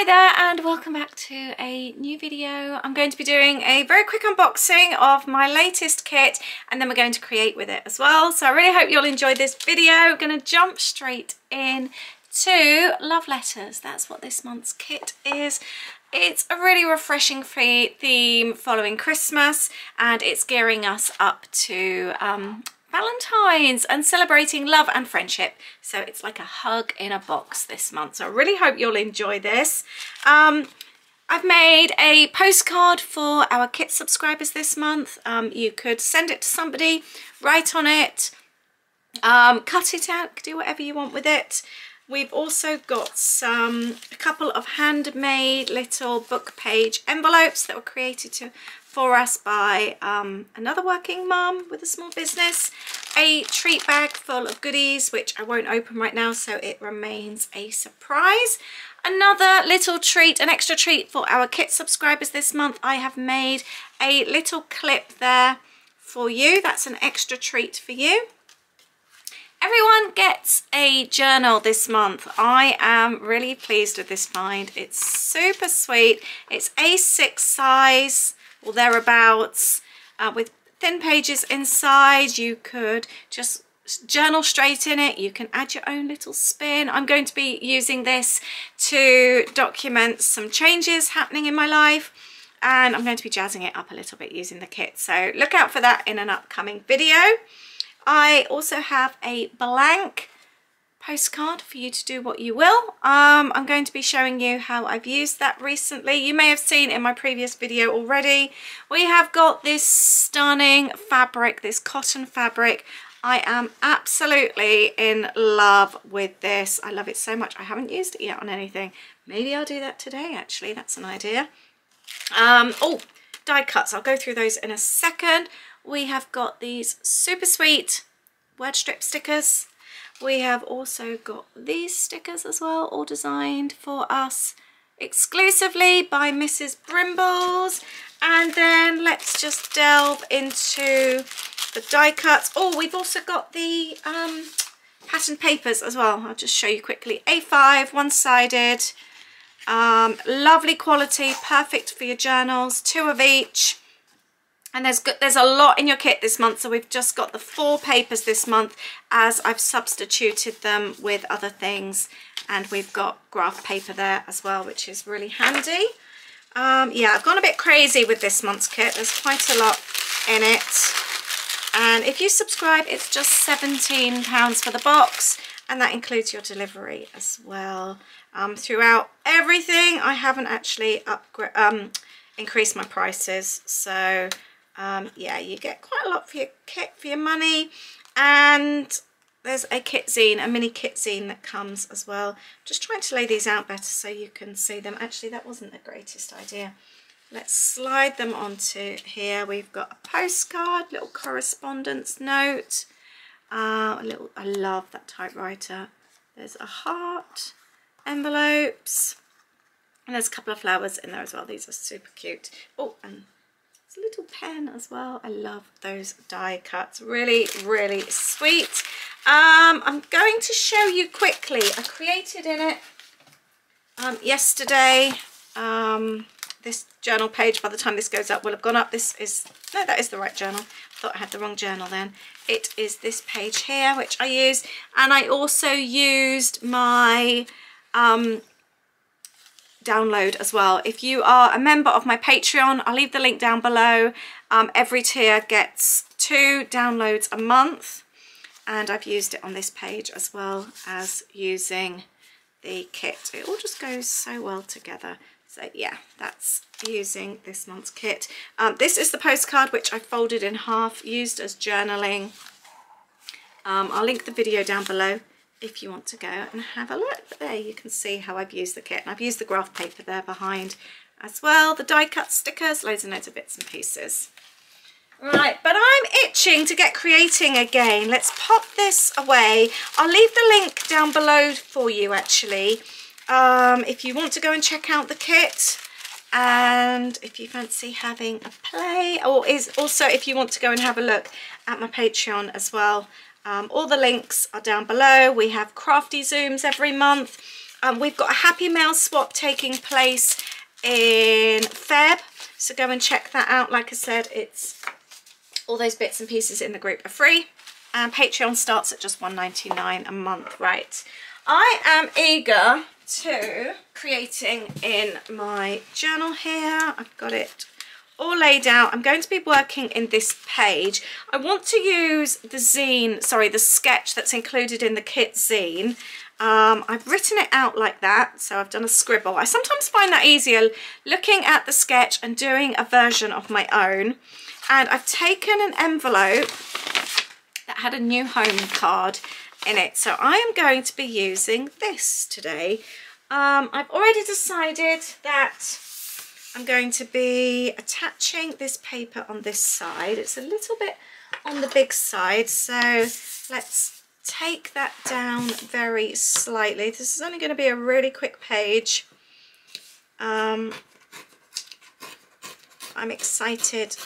Hi there and welcome back to a new video. I'm going to be doing a very quick unboxing of my latest kit and then we're going to create with it as well. So I really hope you'll enjoy this video. I'm going to jump straight in to love letters. That's what this month's kit is. It's a really refreshing theme following Christmas and it's gearing us up to um, Valentine's and celebrating love and friendship. So it's like a hug in a box this month. So I really hope you'll enjoy this. Um, I've made a postcard for our kit subscribers this month. Um, you could send it to somebody, write on it, um, cut it out, do whatever you want with it. We've also got some, a couple of handmade little book page envelopes that were created to for us by um, another working mum with a small business. A treat bag full of goodies, which I won't open right now, so it remains a surprise. Another little treat, an extra treat for our kit subscribers this month. I have made a little clip there for you. That's an extra treat for you. Everyone gets a journal this month. I am really pleased with this find. It's super sweet. It's A6 size or thereabouts uh, with thin pages inside. You could just journal straight in it. You can add your own little spin. I'm going to be using this to document some changes happening in my life and I'm going to be jazzing it up a little bit using the kit. So look out for that in an upcoming video. I also have a blank postcard for you to do what you will. Um, I'm going to be showing you how I've used that recently. You may have seen in my previous video already. We have got this stunning fabric, this cotton fabric. I am absolutely in love with this. I love it so much. I haven't used it yet on anything. Maybe I'll do that today actually. That's an idea. Um, oh, die cuts. I'll go through those in a second we have got these super sweet word strip stickers. We have also got these stickers as well, all designed for us exclusively by Mrs. Brimbles. And then let's just delve into the die cuts. Oh, we've also got the um, pattern papers as well. I'll just show you quickly. A5, one-sided, um, lovely quality, perfect for your journals, two of each. And there's there's a lot in your kit this month, so we've just got the four papers this month as I've substituted them with other things. And we've got graph paper there as well, which is really handy. Um, yeah, I've gone a bit crazy with this month's kit. There's quite a lot in it. And if you subscribe, it's just £17 for the box. And that includes your delivery as well. Um, throughout everything, I haven't actually um, increased my prices. So um, yeah, you get quite a lot for your kit, for your money. And there's a kit zine, a mini kit zine that comes as well. Just trying to lay these out better so you can see them. Actually, that wasn't the greatest idea. Let's slide them onto here. We've got a postcard, little correspondence note. Uh, a little, I love that typewriter. There's a heart, envelopes, and there's a couple of flowers in there as well. These are super cute. Oh, and a little pen as well. I love those die cuts. Really, really sweet. Um, I'm going to show you quickly. I created in it um, yesterday. Um, this journal page, by the time this goes up, will have gone up. This is, no, that is the right journal. I thought I had the wrong journal then. It is this page here, which I used. And I also used my um, download as well. If you are a member of my Patreon, I'll leave the link down below. Um, every tier gets two downloads a month and I've used it on this page as well as using the kit. It all just goes so well together. So yeah, that's using this month's kit. Um, this is the postcard which I folded in half, used as journaling. Um, I'll link the video down below if you want to go and have a look. But there you can see how I've used the kit. And I've used the graph paper there behind as well. The die cut stickers, loads of of bits and pieces. Right, but I'm itching to get creating again. Let's pop this away. I'll leave the link down below for you actually. Um, if you want to go and check out the kit and if you fancy having a play or is also if you want to go and have a look at my Patreon as well um, all the links are down below. We have crafty Zooms every month. Um, we've got a Happy Mail swap taking place in Feb. So go and check that out. Like I said, it's all those bits and pieces in the group are free. And Patreon starts at just $1.99 a month, right? I am eager to creating in my journal here. I've got it all laid out. I'm going to be working in this page. I want to use the zine, sorry, the sketch that's included in the kit zine. Um, I've written it out like that, so I've done a scribble. I sometimes find that easier looking at the sketch and doing a version of my own. And I've taken an envelope that had a new home card in it. So I am going to be using this today. Um, I've already decided that I'm going to be attaching this paper on this side. It's a little bit on the big side, so let's take that down very slightly. This is only going to be a really quick page. Um, I'm excited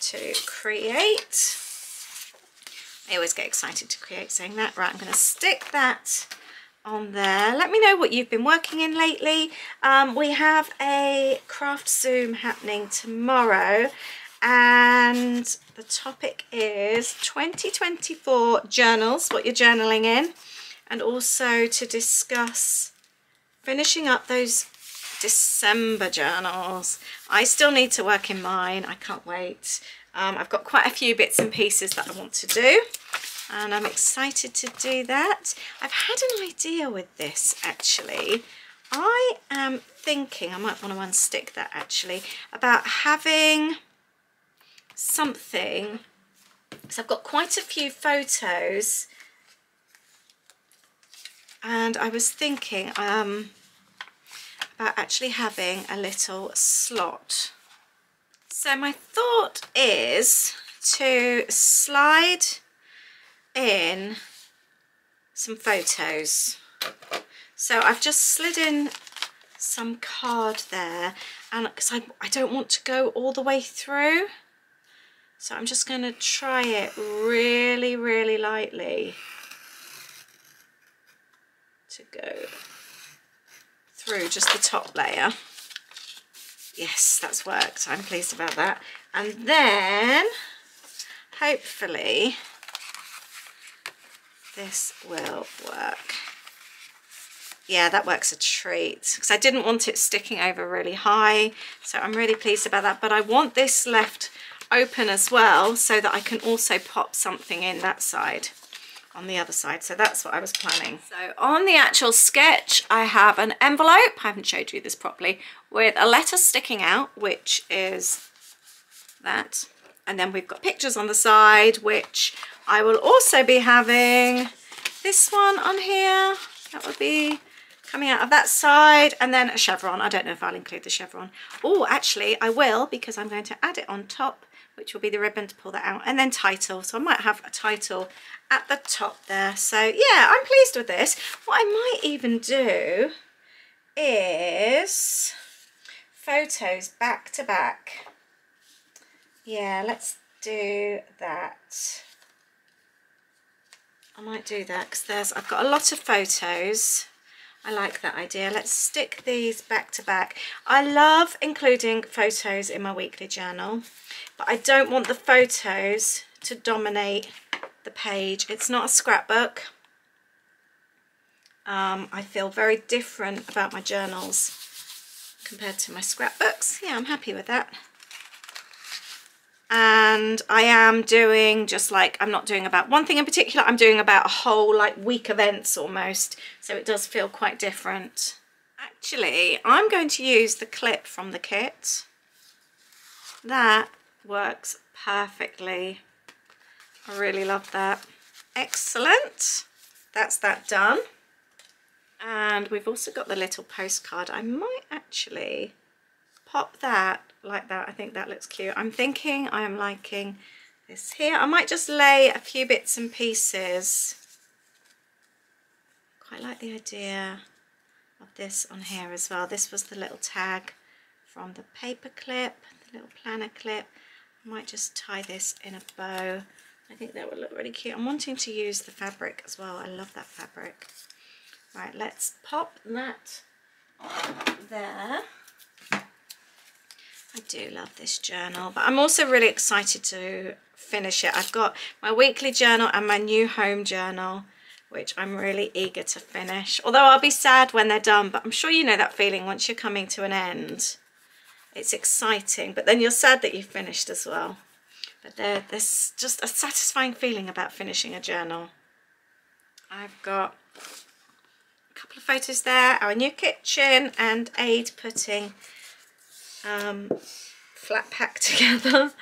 to create. I always get excited to create saying that. Right, I'm going to stick that on there. Let me know what you've been working in lately. Um, we have a craft zoom happening tomorrow and the topic is 2024 journals, what you're journaling in, and also to discuss finishing up those December journals. I still need to work in mine. I can't wait. Um, I've got quite a few bits and pieces that I want to do and I'm excited to do that. I've had an idea with this actually. I am thinking, I might want to unstick that actually, about having something, so I've got quite a few photos and I was thinking um, about actually having a little slot. So my thought is to slide in some photos. So I've just slid in some card there and because I, I don't want to go all the way through so I'm just going to try it really really lightly to go through just the top layer. Yes that's worked. I'm pleased about that. And then hopefully this will work. Yeah, that works a treat because I didn't want it sticking over really high. So I'm really pleased about that. But I want this left open as well so that I can also pop something in that side on the other side. So that's what I was planning. So on the actual sketch, I have an envelope. I haven't showed you this properly with a letter sticking out, which is that. And then we've got pictures on the side, which I will also be having this one on here. That would be coming out of that side and then a chevron. I don't know if I'll include the chevron. Oh, actually I will because I'm going to add it on top which will be the ribbon to pull that out and then title. So I might have a title at the top there. So yeah, I'm pleased with this. What I might even do is photos back to back. Yeah, let's do that. I might do that because there's I've got a lot of photos. I like that idea. Let's stick these back to back. I love including photos in my weekly journal but I don't want the photos to dominate the page. It's not a scrapbook. Um, I feel very different about my journals compared to my scrapbooks. Yeah I'm happy with that and I am doing just like I'm not doing about one thing in particular I'm doing about a whole like week events almost. So it does feel quite different. Actually I'm going to use the clip from the kit. That works perfectly. I really love that. Excellent. That's that done. And we've also got the little postcard. I might actually pop that like that. I think that looks cute. I'm thinking I am liking this here. I might just lay a few bits and pieces. Quite like the idea of this on here as well. This was the little tag from the paper clip, the little planner clip. I might just tie this in a bow. I think that would look really cute. I'm wanting to use the fabric as well. I love that fabric. Right, let's pop that there. I do love this journal, but I'm also really excited to finish it. I've got my weekly journal and my new home journal, which I'm really eager to finish. Although I'll be sad when they're done, but I'm sure you know that feeling once you're coming to an end. It's exciting, but then you're sad that you've finished as well. But there, there's just a satisfying feeling about finishing a journal. I've got a couple of photos there, our new kitchen and Ade putting um, flat pack together.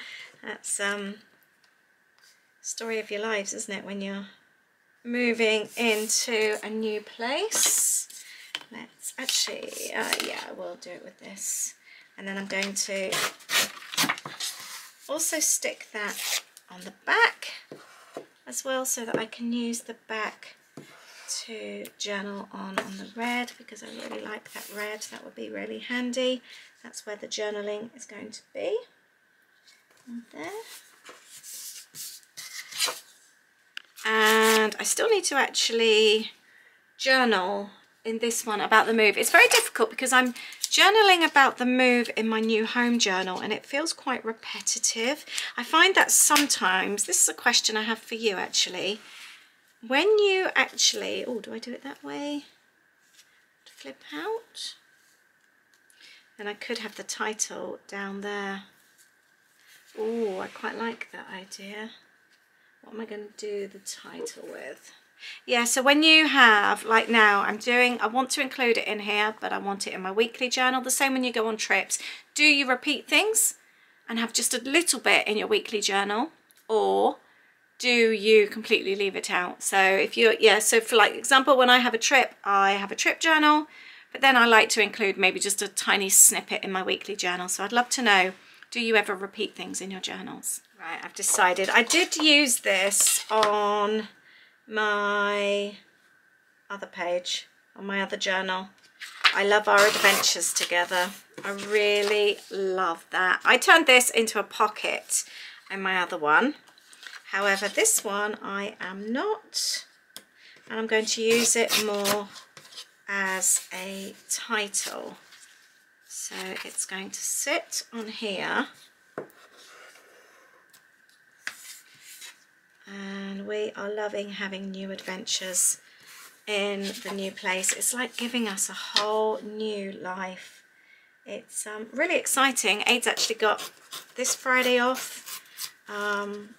That's um, story of your lives, isn't it, when you're moving into a new place. Let's actually, uh, yeah, we'll do it with this. And then I'm going to also stick that on the back as well so that I can use the back to journal on on the red because I really like that red. That would be really handy. That's where the journaling is going to be. And there. And I still need to actually journal in this one about the move. It's very difficult because I'm journaling about the move in my new home journal and it feels quite repetitive. I find that sometimes, this is a question I have for you actually, when you actually, oh, do I do it that way? Flip out? Then I could have the title down there. Oh, I quite like that idea. What am I going to do the title with? Yeah, so when you have, like now, I'm doing, I want to include it in here, but I want it in my weekly journal. The same when you go on trips. Do you repeat things and have just a little bit in your weekly journal? Or do you completely leave it out? So if you, yeah, so for like example, when I have a trip, I have a trip journal. But then I like to include maybe just a tiny snippet in my weekly journal. So I'd love to know, do you ever repeat things in your journals? Right, I've decided. I did use this on my other page, on my other journal. I love our adventures together. I really love that. I turned this into a pocket in my other one. However, this one I am not. And I'm going to use it more as a title. So it's going to sit on here. And we are loving having new adventures in the new place. It's like giving us a whole new life. It's um, really exciting. Ade's actually got this Friday off. Um,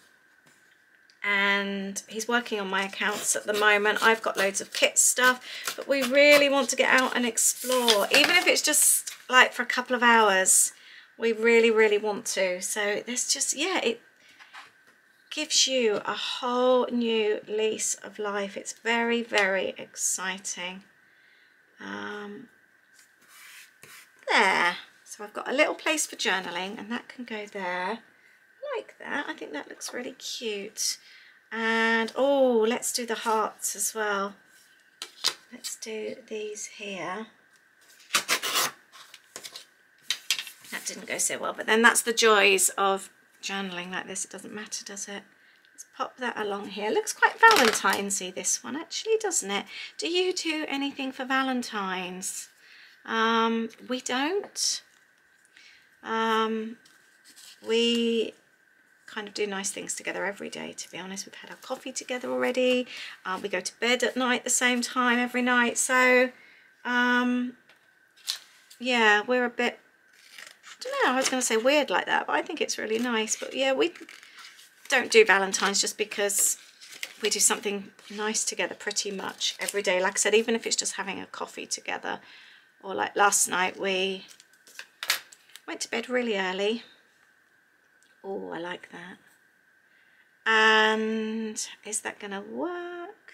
and he's working on my accounts at the moment. I've got loads of kit stuff, but we really want to get out and explore, even if it's just like for a couple of hours. We really, really want to. So there's just, yeah, it gives you a whole new lease of life. It's very, very exciting. Um, there. So I've got a little place for journaling and that can go there that. I think that looks really cute. And, oh, let's do the hearts as well. Let's do these here. That didn't go so well, but then that's the joys of journaling like this. It doesn't matter, does it? Let's pop that along here. Looks quite Valentine's-y, this one, actually, doesn't it? Do you do anything for Valentine's? Um, we don't. Um, we kind of do nice things together every day to be honest. We've had our coffee together already. Uh, we go to bed at night the same time every night. So um yeah we're a bit I don't know I was going to say weird like that but I think it's really nice. But yeah we don't do Valentine's just because we do something nice together pretty much every day. Like I said even if it's just having a coffee together or like last night we went to bed really early Oh, I like that. And is that going to work?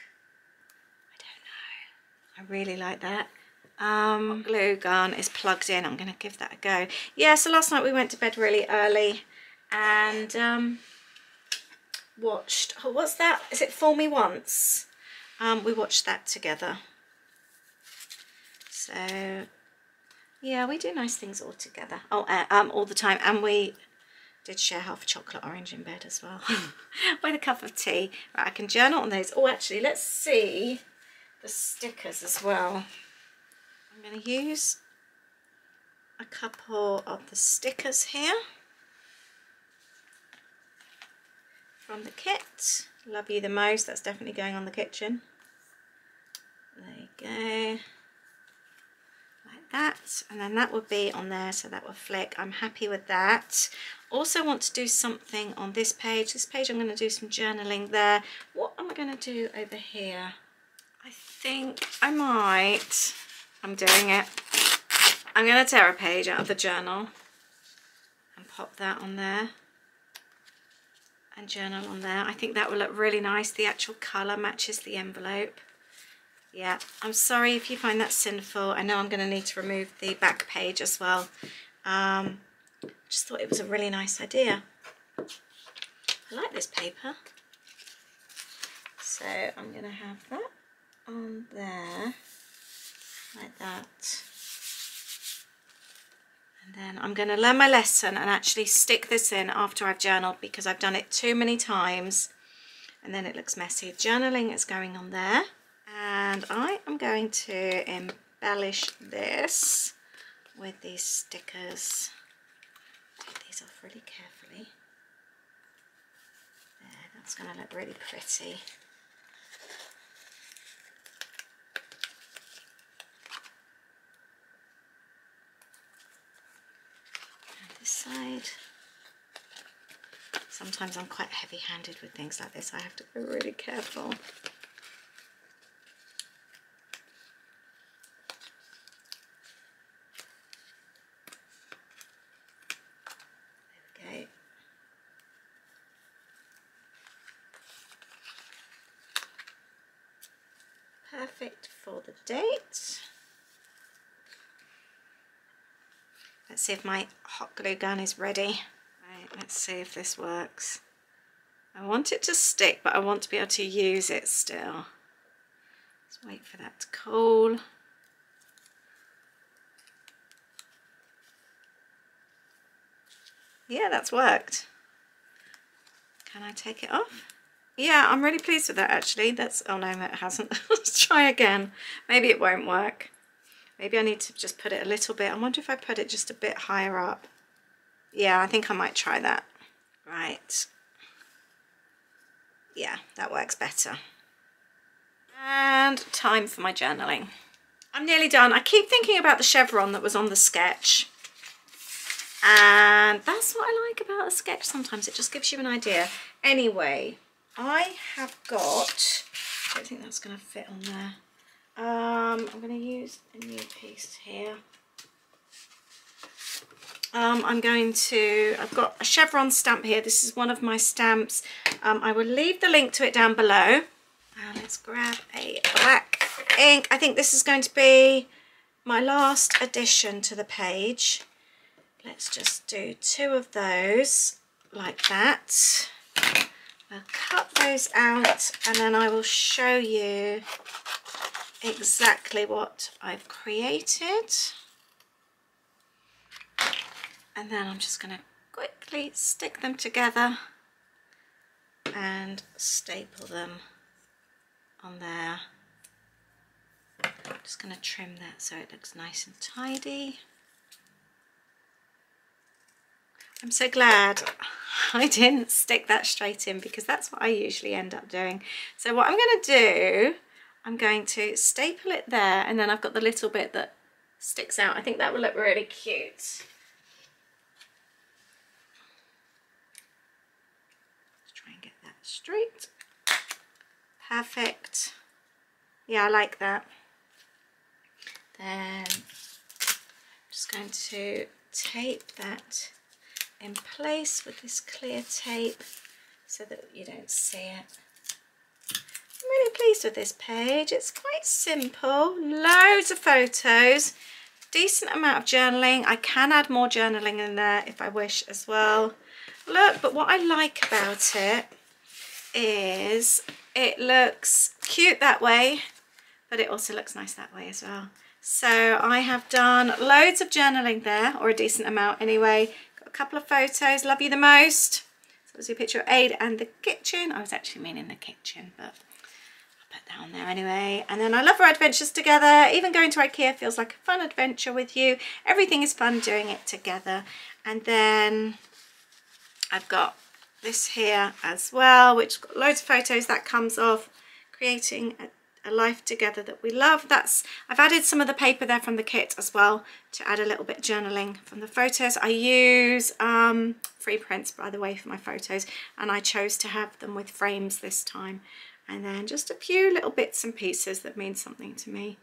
I don't know. I really like that. Um, glue gun is plugged in. I'm going to give that a go. Yeah, so last night we went to bed really early and um, watched, oh, what's that? Is it Fool Me Once? Um, we watched that together. So, yeah, we do nice things all together. Oh, uh, um, all the time. And we did share half a chocolate orange in bed as well hmm. with a cup of tea. Right, I can journal on those. Oh, actually, let's see the stickers as well. I'm going to use a couple of the stickers here from the kit. Love you the most, that's definitely going on the kitchen. There you go. Like that. And then that would be on there, so that will flick. I'm happy with that. Also want to do something on this page. This page I'm going to do some journaling there. What am I going to do over here? I think I might, I'm doing it. I'm going to tear a page out of the journal and pop that on there and journal on there. I think that will look really nice. The actual colour matches the envelope. Yeah, I'm sorry if you find that sinful. I know I'm going to need to remove the back page as well. Um, just thought it was a really nice idea. I like this paper. So I'm going to have that on there, like that. And then I'm going to learn my lesson and actually stick this in after I've journaled because I've done it too many times and then it looks messy. Journaling is going on there and I am going to embellish this with these stickers. Off really carefully. There, that's going to look really pretty. This side. Sometimes I'm quite heavy-handed with things like this. I have to be really careful. There we go. Perfect for the date. Let's see if my hot glue gun is ready. Right, let's see if this works. I want it to stick, but I want to be able to use it still. Let's wait for that to cool. Yeah, that's worked. Can I take it off? Yeah, I'm really pleased with that actually. That's, oh no, it hasn't. Let's try again. Maybe it won't work. Maybe I need to just put it a little bit. I wonder if I put it just a bit higher up. Yeah, I think I might try that. Right. Yeah, that works better. And time for my journaling. I'm nearly done. I keep thinking about the chevron that was on the sketch. And that's what I like about a sketch sometimes. It just gives you an idea. Anyway, I have got, I don't think that's going to fit on there. Um, I'm going to use a new piece here. Um, I'm going to, I've got a chevron stamp here. This is one of my stamps. Um, I will leave the link to it down below. Uh, let's grab a black ink. I think this is going to be my last addition to the page. Let's just do two of those like that. I'll cut those out and then I will show you exactly what I've created. And then I'm just going to quickly stick them together and staple them on there. I'm just going to trim that so it looks nice and tidy. I'm so glad I didn't stick that straight in because that's what I usually end up doing. So what I'm going to do I'm going to staple it there and then I've got the little bit that sticks out. I think that will look really cute. Let's try and get that straight. Perfect. Yeah, I like that. Then I'm just going to tape that in place with this clear tape so that you don't see it really pleased with this page. It's quite simple, loads of photos, decent amount of journaling. I can add more journaling in there if I wish as well. Look, but what I like about it is it looks cute that way, but it also looks nice that way as well. So I have done loads of journaling there, or a decent amount anyway. Got a couple of photos, love you the most. So there's a picture of Ade and the kitchen. I was actually meaning the kitchen, but on there anyway. And then I love our adventures together. Even going to Ikea feels like a fun adventure with you. Everything is fun doing it together. And then I've got this here as well, which got loads of photos that comes off creating a, a, life together that we love. That's I've added some of the paper there from the kit as well to add a little bit journaling from the photos. I use um, free prints, by the way, for my photos, and I chose to have them with frames this time. And then just a few little bits and pieces that mean something to me.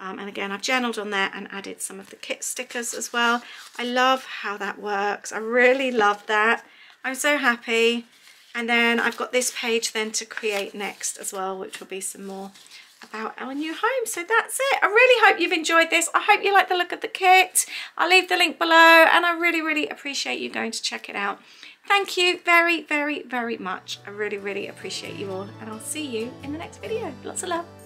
Um, and again, I've journaled on there and added some of the kit stickers as well. I love how that works. I really love that. I'm so happy. And then I've got this page then to create next as well, which will be some more about our new home. So that's it. I really hope you've enjoyed this. I hope you like the look of the kit. I'll leave the link below and I really, really appreciate you going to check it out. Thank you very, very, very much. I really, really appreciate you all and I'll see you in the next video. Lots of love.